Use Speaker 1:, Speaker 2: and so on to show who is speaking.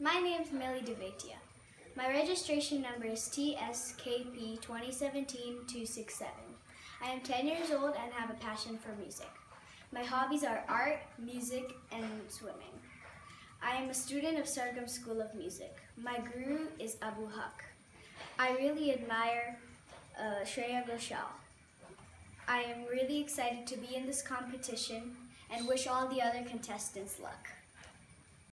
Speaker 1: My name is Millie Devetia. My registration number is TSKP 2017-267. I am 10 years old and have a passion for music. My hobbies are art, music, and swimming. I am a student of Sargam School of Music. My guru is Abu Haq. I really admire uh, Shreya Ghoshal. I am really excited to be in this competition and wish all the other contestants luck.